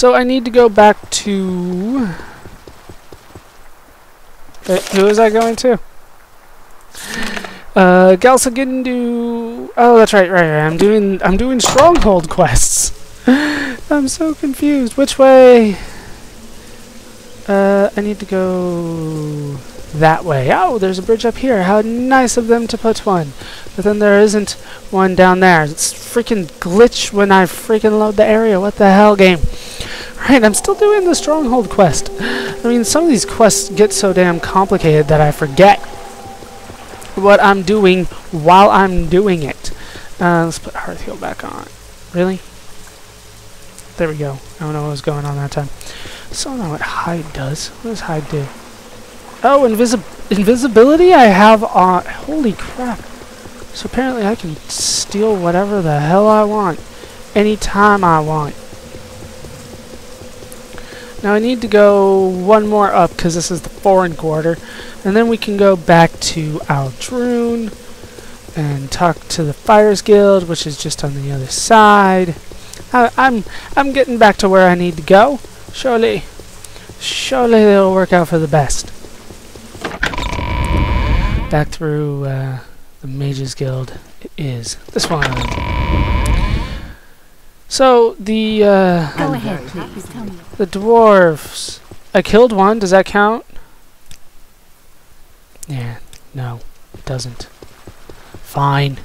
So I need to go back to... Wait, who was I going to? Uh, Galsa Gindu... Oh, that's right, right, right. I'm doing, I'm doing stronghold quests. I'm so confused. Which way? Uh, I need to go that way. Oh, there's a bridge up here. How nice of them to put one. But then there isn't one down there. It's freaking glitch when I freaking load the area. What the hell, game? Right, I'm still doing the Stronghold quest. I mean, some of these quests get so damn complicated that I forget what I'm doing while I'm doing it. Uh, let's put Hearth back on. Really? There we go. I don't know what was going on that time. So I don't know what hide does. What does hide do? Oh, invisi invisibility I have on... Holy crap. So apparently I can steal whatever the hell I want. Anytime I want. Now I need to go one more up because this is the foreign quarter. And then we can go back to Ald-Ruhn and talk to the Fires Guild, which is just on the other side. I, I'm I'm getting back to where I need to go. Surely, surely it'll work out for the best. Back through uh, the Mages Guild it is this one. So the uh, Go ahead, please. Tell me. the dwarves. I killed one. Does that count? Yeah. No, it doesn't. Fine.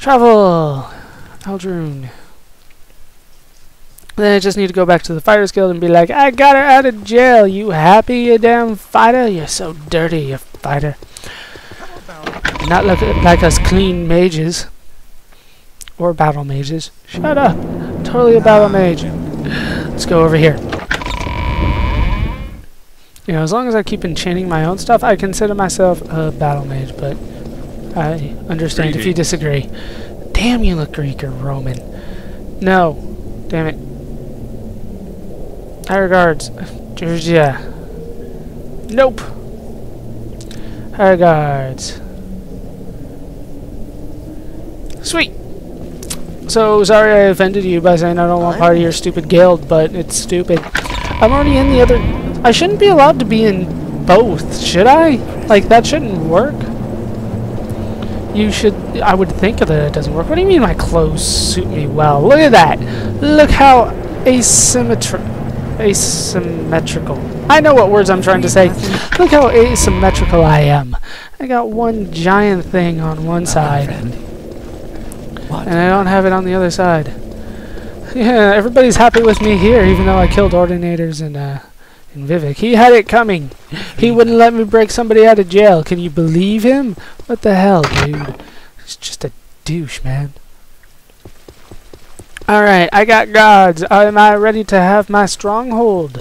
Travel, Ald-Ruhn. Then I just need to go back to the Fighters Guild and be like, I got her out of jail. You happy, you damn fighter? You're so dirty, you fighter. Not like, like us clean mages. Or battle mages. Shut up. Totally a battle mage. Let's go over here. You know, as long as I keep enchanting my own stuff, I consider myself a battle mage, but I understand if you disagree. Damn, you look Greek or Roman. No. Damn it. High regards. Georgia. Nope. High regards. Sweet. So, sorry I offended you by saying I don't want part of your stupid guild, but it's stupid. I'm already in the other... I shouldn't be allowed to be in both, should I? Like, that shouldn't work. You should... I would think that it doesn't work. What do you mean my clothes suit me well? Look at that! Look how asymmetric... Asymmetrical. I know what words I'm trying to say. Look how asymmetrical I am. I got one giant thing on one side. What? And I don't have it on the other side. Yeah, everybody's happy with me here, even though I killed Ordinators and, uh, and Vivec. He had it coming. He wouldn't let me break somebody out of jail. Can you believe him? What the hell, dude? He's just a douche, man. Alright, I got gods. Am I ready to have my stronghold?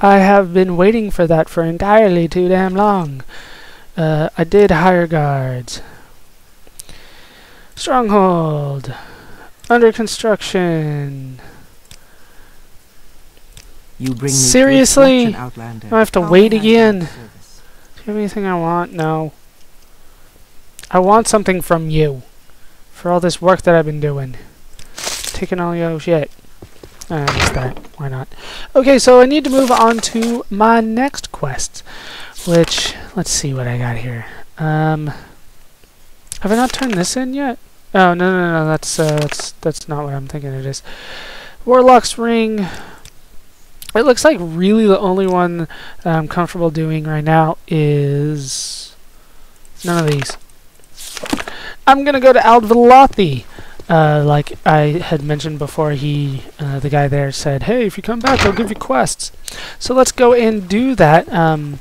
I have been waiting for that for entirely too damn long. Uh, I did hire guards. Stronghold. Under construction. You bring me Seriously? fortune, I have to wait I be of again. Do you have anything I want? No. I want something from you. For all this work that I've been doing. Taking all your shit. Missed that. Why not? Okay, so I need to move on to my next quest. Which, let's see what I got here. Um, have I not turned this in yet? Oh, no, no, no, that's, uh, that's, that's not what I'm thinking it is. Warlock's Ring. It looks like really the only one I'm comfortable doing right now is none of these. I'm gonna go to Ald Velothi. Uh, like I had mentioned before, he, uh, the guy there said, "Hey, if you come back, I'll give you quests." So let's go and do that. Um,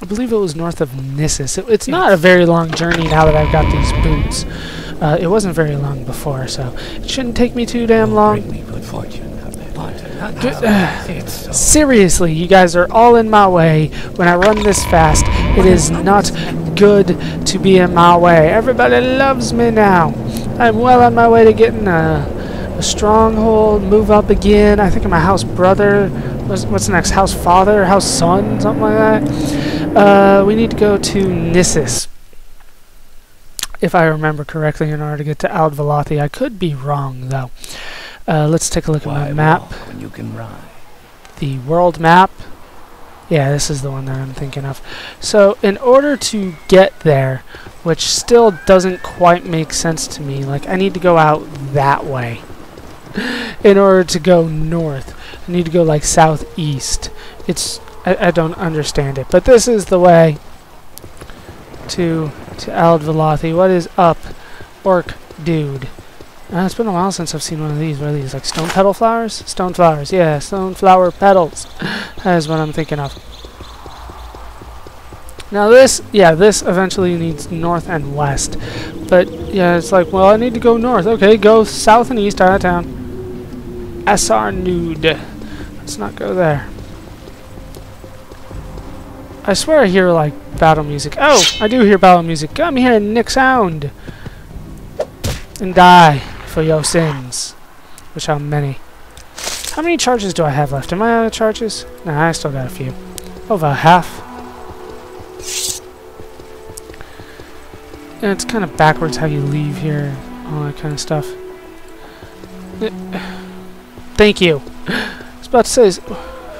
I believe it was north of Gnisis. It, it's not a very long journey now that I've got these boots. Uh, it wasn't very long before, so it shouldn't take me too damn long. Bring me good fortune, Outlander. Ju- uh, Seriously, you guys are all in my way when I run this fast. It is not good to be in my way. Everybody loves me now. I'm well on my way to getting a, a stronghold, move up again. I think I'm a house brother. What's, what's next? House father? House son? Something like that. Uh, we need to go to Gnisis. If I remember correctly, in order to get to Ald Velothi. I could be wrong, though. Uh, let's take a look at my map. when you can ride? the world map. Yeah, this is the one that I'm thinking of. So, in order to get there, which still doesn't quite make sense to me, like I need to go out that way. in order to go north, I need to go like southeast. It's I, I don't understand it, but this is the way to to Ald. What is up, orc dude? Uh, it's been a while since I've seen one of these. What are these? Like stone petal flowers? Stone flowers, yeah, stone flower petals. that is what I'm thinking of. Now this, yeah, this eventually needs north and west. But, yeah, it's like, well, I need to go north. Okay, go south and east out of town. SR Nude. Let's not go there. I swear I hear, like, battle music. Oh, I do hear battle music. Come here, Nix-Hound. And die for your sins. Which how many? How many charges do I have left? Am I out of charges? Nah, I still got a few. Over half. Yeah, it's kind of backwards how you leave here. All that kind of stuff. Thank you. I was about to say,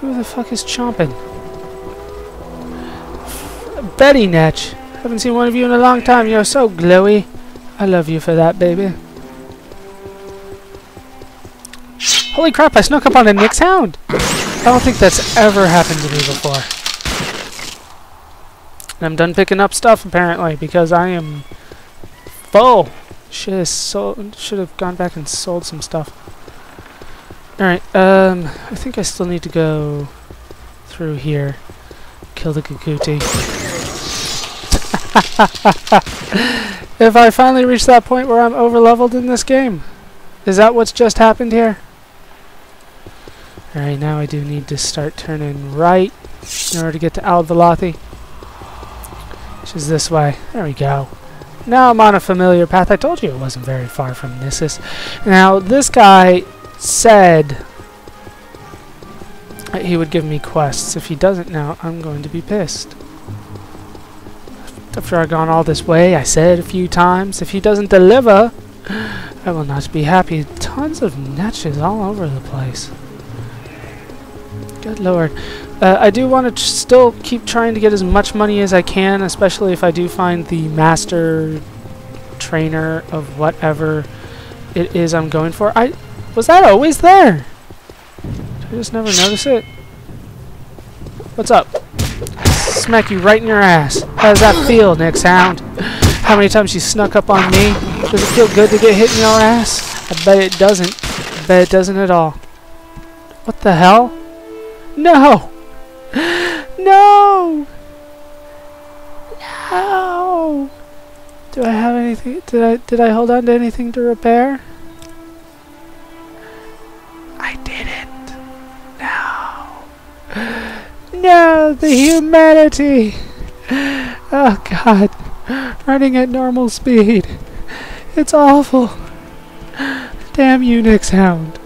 who the fuck is chomping? Betty Netch. Haven't seen one of you in a long time. You're so glowy. I love you for that, baby. Holy crap, I snuck up on a Nix-Hound! I don't think that's ever happened to me before. And I'm done picking up stuff, apparently, because I am full. Should have should have gone back and sold some stuff. Alright, um, I think I still need to go through here. Kill the Kagouti. if I finally reach that point where I'm over leveled in this game. Is that what's just happened here? Alright, now I do need to start turning right in order to get to Al. Which is this way. There we go. Now I'm on a familiar path. I told you it wasn't very far from Gnisis. Now, this guy said he would give me quests. If he doesn't now, I'm going to be pissed. After I've gone all this way, I said a few times, if he doesn't deliver, I will not be happy. Tons of netches all over the place. Good lord. Uh, I do want to still keep trying to get as much money as I can, especially if I do find the master trainer of whatever it is I'm going for. I Was that always there? Did I just never notice it? What's up? Smack you right in your ass. How does that feel, Nix-Hound? How many times you snuck up on me? Does it feel good to get hit in your ass? I bet it doesn't. I bet it doesn't at all. What the hell? No! No! No! Do I have anything? Did I did I hold on to anything to repair? I didn't. No. The humanity. Oh God, running at normal speed. It's awful. Damn you, Nix-Hound.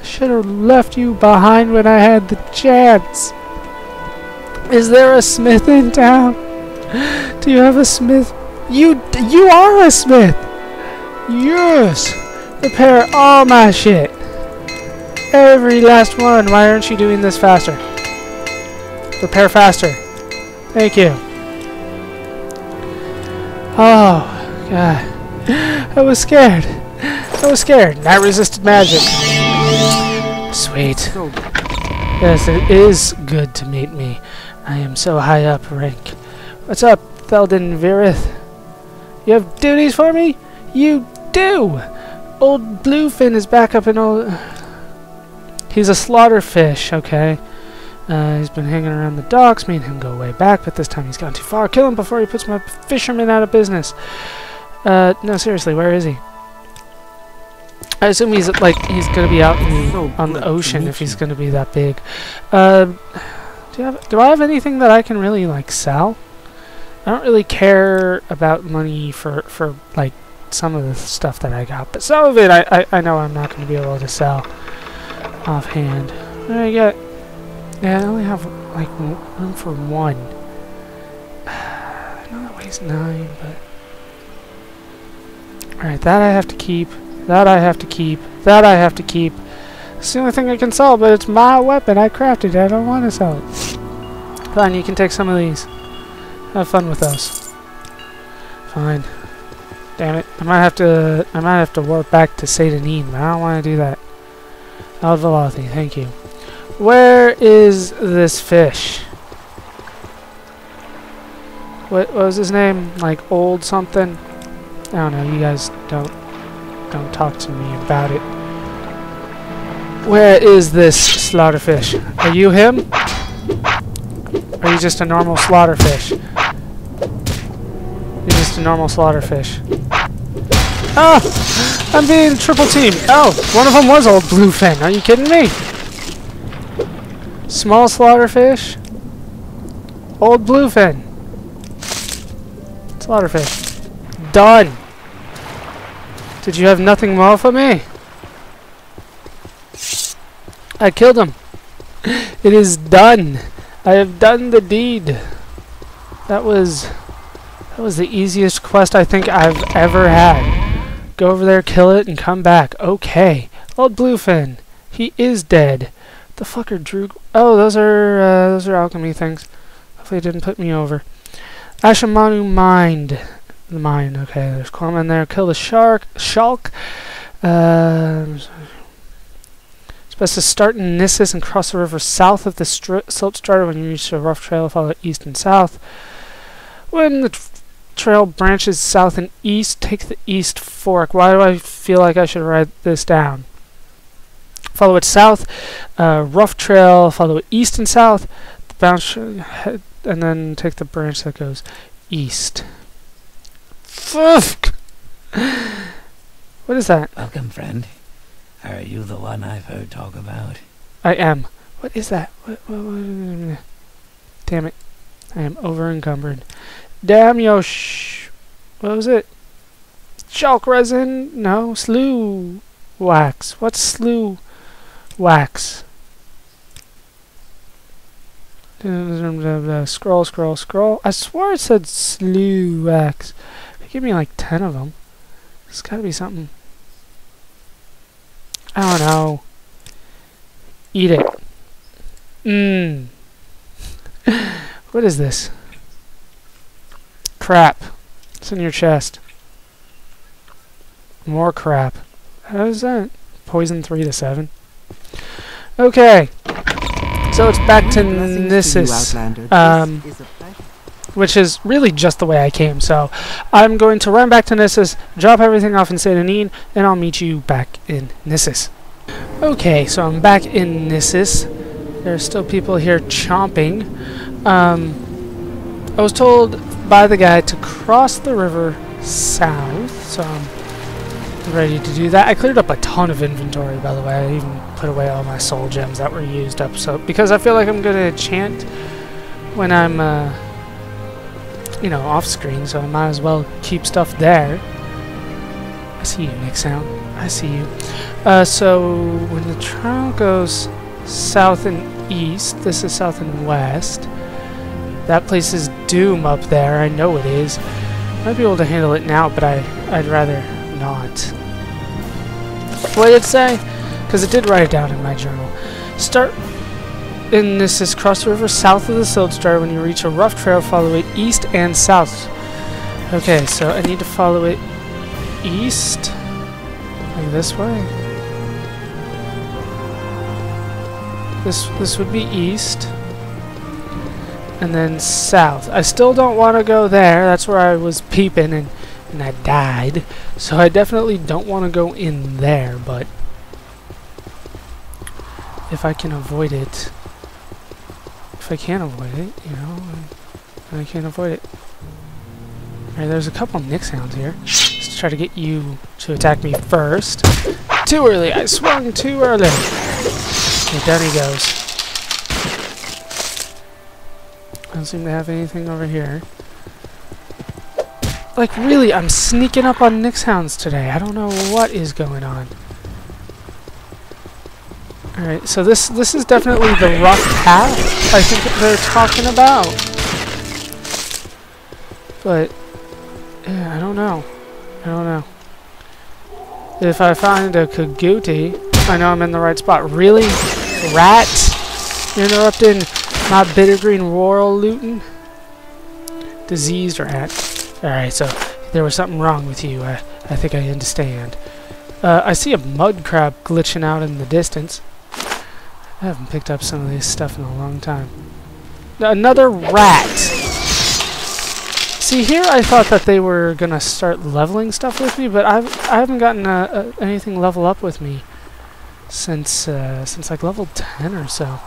I should have left you behind when I had the chance. Is there a smith in town? Do you have a smith? You you are a smith. Yes. Repair all my shit. Every last one. Why aren't you doing this faster? Repair faster. Thank you. Oh god. I was scared. I was scared. I resisted magic. Sweet. Yes, it is good to meet me. I am so high up rank. What's up, Theldyn Virith? You have duties for me? You do! Old Bluefin is back up in old... He's a slaughter fish, okay. Uh, he's been hanging around the docks. Me and him go way back, but this time he's gone too far. Kill him before he puts my fishermen out of business. Uh, no, seriously, where is he? I assume he's like he's gonna be out the, So on the ocean if he's gonna be that big. Uh, do you have? Do I have anything that I can really like sell? I don't really care about money for for like some of the stuff that I got, but some of it I I, I know I'm not gonna be able to sell offhand. What do I get? Yeah, I only have like room for one. I know that weighs nine, but alright, that I have to keep. That I have to keep. That I have to keep. It's the only thing I can sell, but it's my weapon. I crafted it. I don't want to sell it. Fine, you can take some of these. Have fun with those. Fine. Damn it. I might have to I might have to warp back to Satanine, but I don't want to do that. Ald Velothi, thank you. Where is this fish? What, what was his name? Like old something? I don't know, you guys don't don't talk to me about it. Where is this slaughterfish? Are you him? Or are you just a normal slaughterfish? You're just a normal slaughterfish. Oh! I'm being triple teamed. Oh! One of them was old bluefin. Are you kidding me? Small slaughterfish. Old bluefin. Slaughterfish. Done. Did you have nothing more for me? I killed him. It is done. I have done the deed. That was that was the easiest quest I think I've ever had. Go over there, kill it, and come back. Okay. Old Bluefin. He is dead. The fucker drew. Oh, those are uh, those are alchemy things. Hopefully, it didn't put me over. Ashimanu mind. The mine. Okay, there's Corman there. Kill the shark. Shulk. Uh, it's best to start in Gnisis and cross the river south of the silt strider when you reach a rough trail. Follow east and south. When the trail branches south and east, take the east fork. Why do I feel like I should write this down? Follow it south, uh, rough trail. Follow it east and south. Bounce, and then take the branch that goes east. Fuck! What is that? Welcome, friend. Are you the one I've heard talk about? I am. What is that? What, what, what, damn it. I am over encumbered. Damn yo sh... What was it? Shalk resin? No. Slew wax. What's slew wax? Scroll, scroll, scroll. I swore it said slew wax. Give me like ten of them. There's gotta be something. I don't know. Eat it. Mmm. what is this? Crap. It's in your chest. More crap. How is that? Poison 3 to 7. Okay. So it's back to Gnisis. Um, which is really just the way I came. So I'm going to run back to Gnisis, drop everything off in Satanine, and I'll meet you back in Gnisis. Okay, so I'm back in Gnisis. There are still people here chomping. Um, I was told by the guy to cross the river south, so I'm ready to do that. I cleared up a ton of inventory, by the way. I even put away all my soul gems that were used up, so because I feel like I'm going to chant when I'm... Uh, you know, off screen, so I might as well keep stuff there. I see you, Nix-Hound. I see you. Uh, so, when the trial goes south and east, this is south and west. That place is Doom up there, I know it is. Might be able to handle it now, but I, I'd rather not. What did it say? Because it did write it down in my journal. Start in this is cross the river south of the silt strider. When you reach a rough trail, follow it east and south. Okay, so I need to follow it east, like this way. This this would be east, and then south. I still don't want to go there. That's where I was peeping and and I died. So I definitely don't want to go in there, but if I can avoid it. If I can't avoid it, you know, I can't avoid it. Alright, there's a couple Nix-Hounds here. Let's try to get you to attack me first. Too early! I swung too early! Okay, down he goes. I don't seem to have anything over here. Like, really, I'm sneaking up on Nix-Hounds today. I don't know what is going on. Alright, so this this is definitely the rough path I think they're talking about. But yeah, I don't know. I don't know. If I find a Kagouti, I know I'm in the right spot. Really? Rat? You're interrupting my bitter green world looting? Diseased rat. Alright, so there was something wrong with you. I, I think I understand. Uh, I see a mud crab glitching out in the distance. I haven't picked up some of this stuff in a long time. Another rat! See, here I thought that they were going to start leveling stuff with me, but I've, I haven't gotten uh, uh, anything level up with me since, uh, since like level 10 or so.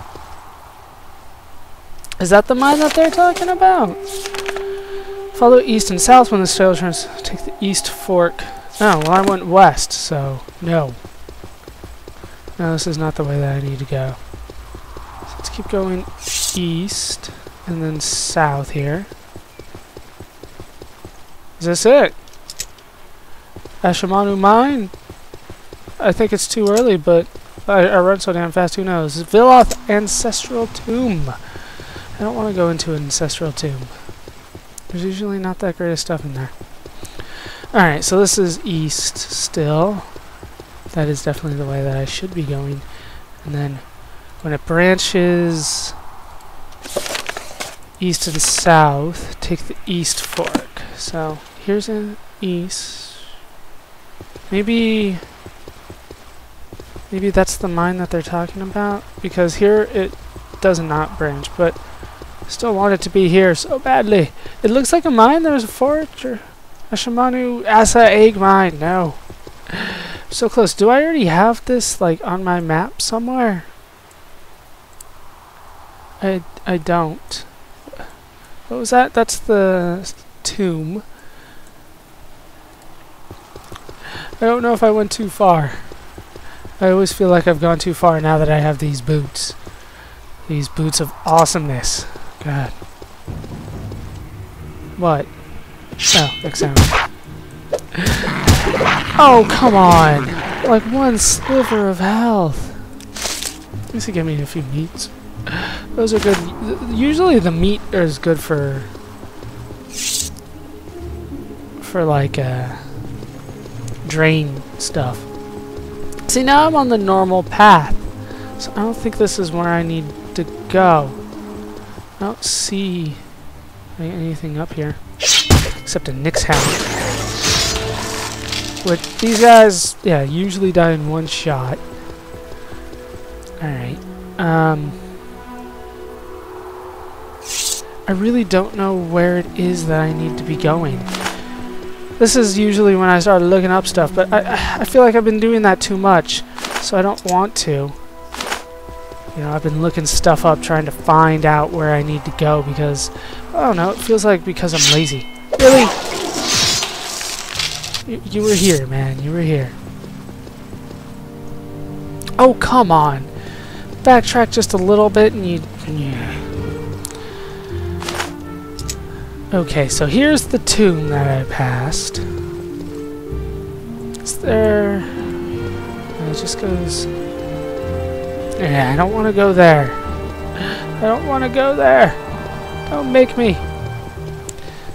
Is that the mine that they're talking about? Follow east and south when the trail turns. Take the east fork. Oh, well I went west, so no. No, this is not the way that I need to go. So let's keep going east and then south here. Is this it? Ashimanu Mine? I think it's too early, but I, I run so damn fast, who knows? Viloth Ancestral Tomb. I don't want to go into an ancestral tomb. There's usually not that great of stuff in there. Alright, so this is east still. That is definitely the way that I should be going. And then when it branches east and south, take the east fork. So here's an east. Maybe maybe that's the mine that they're talking about because here it does not branch, but still want it to be here so badly. It looks like a mine. There's a forge or a Shamanu Asa egg mine. No. So close. Do I already have this like on my map somewhere? I I don't. What was that? That's the tomb. I don't know if I went too far. I always feel like I've gone too far now that I have these boots. These boots of awesomeness. God. What? Oh. Oh, come on! Like one sliver of health. At least it gave me a few meats. Those are good. Usually the meat is good for... For like, uh... Drain stuff. See, now I'm on the normal path. So I don't think this is where I need to go. I don't see anything up here. Except a Nix-Hound. Which, these guys, yeah, usually die in one shot. Alright. Um... I really don't know where it is that I need to be going. This is usually when I start looking up stuff, but I, I feel like I've been doing that too much, so I don't want to. You know, I've been looking stuff up, trying to find out where I need to go because, I don't know, it feels like because I'm lazy. Really? You, you were here, man. You were here. Oh, come on. Backtrack just a little bit and you... Yeah. Okay, so here's the tomb that I passed. Is there... It just goes... Yeah, I don't want to go there. I don't want to go there. Don't make me.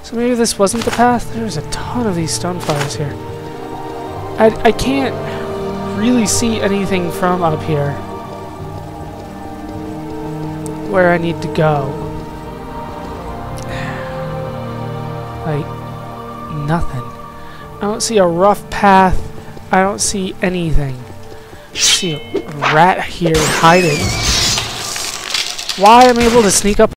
So maybe this wasn't the path? There's a ton of these stoneflies here. I, I can't really see anything from up here. Where I need to go. Like, nothing. I don't see a rough path. I don't see anything. See a rat here hiding. Why I'm able to sneak up